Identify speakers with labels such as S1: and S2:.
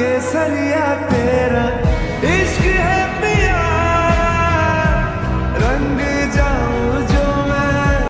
S1: que salía a